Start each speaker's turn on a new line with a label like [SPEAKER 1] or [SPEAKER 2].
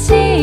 [SPEAKER 1] しい